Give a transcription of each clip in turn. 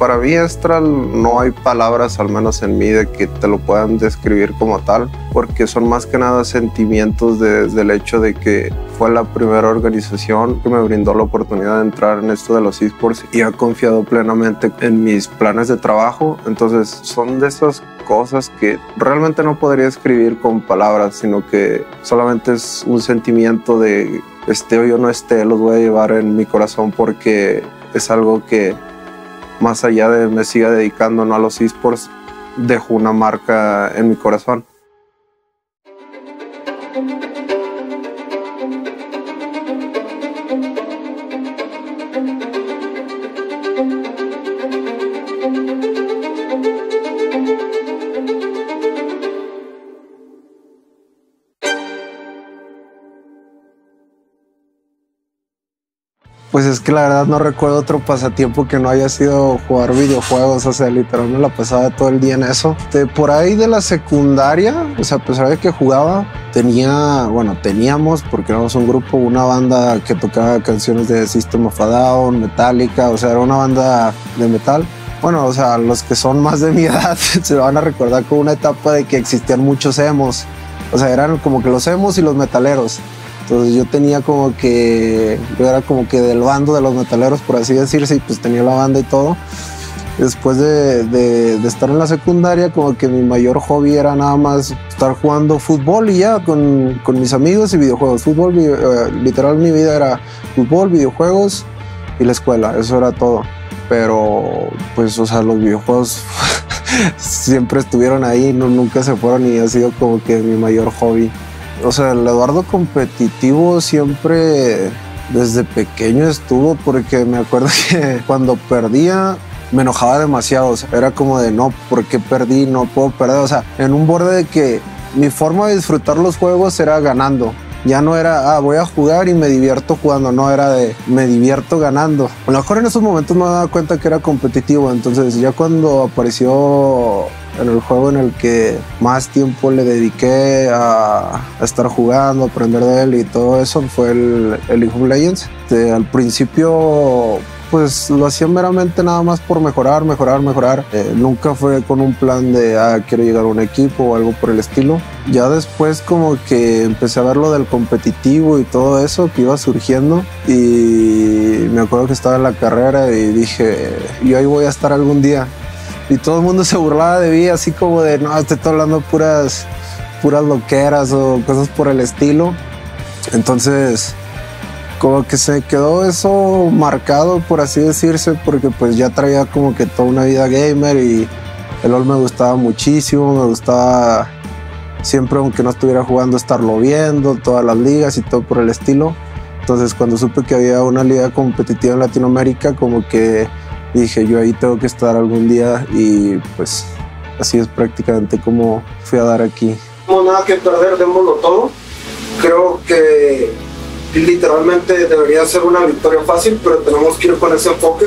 Para mí, Estral, no hay palabras, al menos en mí, de que te lo puedan describir como tal, porque son más que nada sentimientos desde el hecho de que fue la primera organización que me brindó la oportunidad de entrar en esto de los esports y ha confiado plenamente en mis planes de trabajo. Entonces, son de esas cosas que realmente no podría escribir con palabras, sino que solamente es un sentimiento de esté o yo no esté, los voy a llevar en mi corazón porque es algo que más allá de me siga dedicando ¿no? a los esports, dejo una marca en mi corazón. Pues es que la verdad no recuerdo otro pasatiempo que no haya sido jugar videojuegos. O sea, literalmente me la pasaba todo el día en eso. De por ahí de la secundaria, o sea, a pesar de que jugaba, tenía, bueno, teníamos, porque éramos un grupo, una banda que tocaba canciones de System of a Down, Metallica, o sea, era una banda de metal. Bueno, o sea, los que son más de mi edad se van a recordar con una etapa de que existían muchos emos. O sea, eran como que los emos y los metaleros. Entonces yo tenía como que, yo era como que del bando de los metaleros, por así decirse, y pues tenía la banda y todo. Después de, de, estar en la secundaria, como que mi mayor hobby era nada más estar jugando fútbol y ya con, con mis amigos y videojuegos. Fútbol, eh, literal mi vida era fútbol, videojuegos y la escuela, eso era todo. Pero pues, o sea, los videojuegos siempre estuvieron ahí, no, nunca se fueron y ha sido como que mi mayor hobby o sea, el Eduardo competitivo siempre desde pequeño estuvo porque me acuerdo que cuando perdía me enojaba demasiado. O sea, era como de no, ¿por qué perdí? No puedo perder. O sea, en un borde de que mi forma de disfrutar los juegos era ganando. Ya no era, ah, voy a jugar y me divierto jugando, no era de, me divierto ganando. A lo mejor en esos momentos me daba cuenta que era competitivo, entonces ya cuando apareció en el juego en el que más tiempo le dediqué a, estar jugando, aprender de él y todo eso fue el, el League of Legends. al principio pues lo hacía meramente nada más por mejorar, mejorar, mejorar. Eh, nunca fue con un plan de, ah, quiero llegar a un equipo o algo por el estilo. Ya después como que empecé a ver lo del competitivo y todo eso que iba surgiendo y me acuerdo que estaba en la carrera y dije, yo ahí voy a estar algún día y todo el mundo se burlaba de mí, así como de, no, estoy hablando puras, puras loqueras o cosas por el estilo. Entonces, como que se quedó eso marcado, por así decirse, porque pues ya traía como que toda una vida gamer y el LOL me gustaba muchísimo, me gustaba siempre, aunque no estuviera jugando, estarlo viendo, todas las ligas y todo por el estilo. Entonces, cuando supe que había una liga competitiva en Latinoamérica, como que dije yo ahí tengo que estar algún día y pues así es prácticamente como fui a dar aquí. No nada que perder, démoslo todo. Creo que literalmente debería ser una victoria fácil, pero tenemos que ir con ese enfoque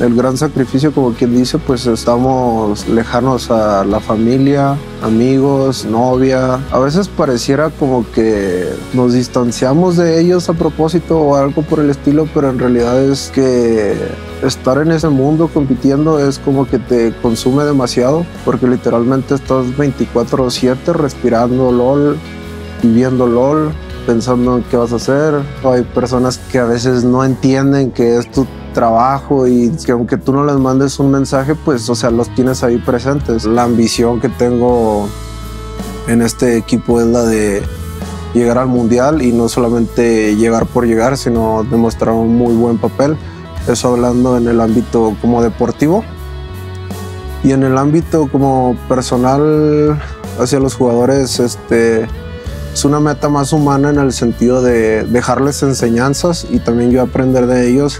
el gran sacrificio, como quien dice, pues estamos lejanos a la familia, amigos, novia. A veces pareciera como que nos distanciamos de ellos a propósito o algo por el estilo, pero en realidad es que estar en ese mundo compitiendo es como que te consume demasiado, porque literalmente estás 24/7 respirando LOL, viviendo LOL, pensando en qué vas a hacer. Hay personas que a veces no entienden que es tu trabajo y que aunque tú no les mandes un mensaje, pues, o sea, los tienes ahí presentes. La ambición que tengo en este equipo es la de llegar al mundial y no solamente llegar por llegar, sino demostrar un muy buen papel. Eso hablando en el ámbito como deportivo. Y en el ámbito como personal hacia los jugadores, este, es una meta más humana en el sentido de dejarles enseñanzas y también yo aprender de ellos.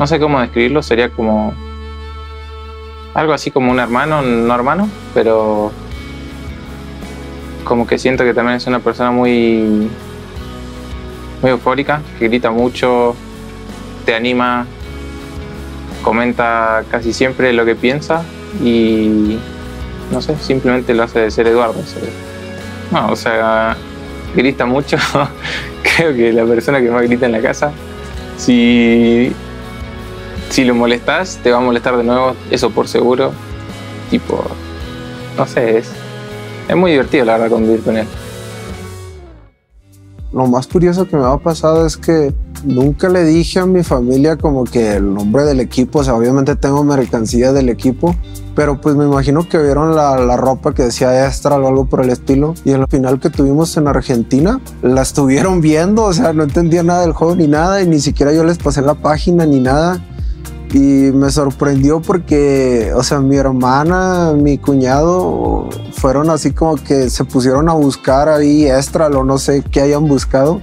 No sé cómo describirlo, sería como algo así como un hermano, no hermano, pero como que siento que también es una persona muy muy eufórica, que grita mucho, te anima, comenta casi siempre lo que piensa y no sé, simplemente lo hace de ser Eduardo. No, o sea, grita mucho. Creo que la persona que más grita en la casa. Si si lo molestas, te va a molestar de nuevo, eso por seguro. Tipo, no sé, es, es muy divertido la verdad convivir con él. Lo más curioso que me ha pasado es que nunca le dije a mi familia como que el nombre del equipo, o sea, obviamente tengo mercancía del equipo, pero pues me imagino que vieron la, la ropa que decía extra o algo por el estilo y en la final que tuvimos en Argentina la estuvieron viendo, o sea, no entendía nada del juego ni nada y ni siquiera yo les pasé la página ni nada y me sorprendió porque, o sea, mi hermana, mi cuñado fueron así como que se pusieron a buscar ahí extra o no sé qué hayan buscado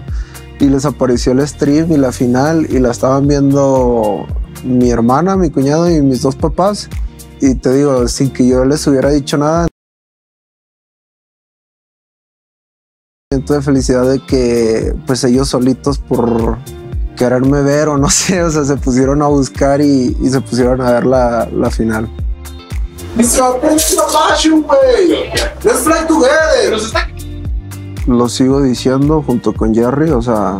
y les apareció el stream y la final y la estaban viendo mi hermana, mi cuñado y mis dos papás y te digo, sin que yo les hubiera dicho nada. Siento de felicidad de que pues ellos solitos por quererme ver o no sé, o sea, se pusieron a buscar y, y se pusieron a ver la, la final. Lo sigo diciendo junto con Jerry, o sea,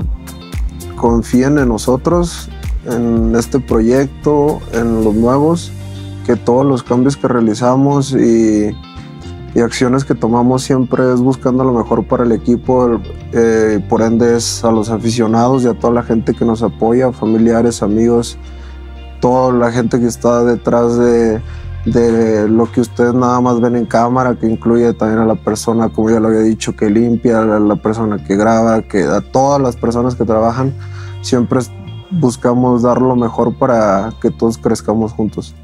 confíen en nosotros, en este proyecto, en los nuevos, que todos los cambios que realizamos y y acciones que tomamos siempre es buscando lo mejor para el equipo, eh, por ende es a los aficionados y a toda la gente que nos apoya, familiares, amigos, toda la gente que está detrás de, de lo que ustedes nada más ven en cámara, que incluye también a la persona, como ya lo había dicho, que limpia, a la persona que graba, que a todas las personas que trabajan, siempre buscamos dar lo mejor para que todos crezcamos juntos.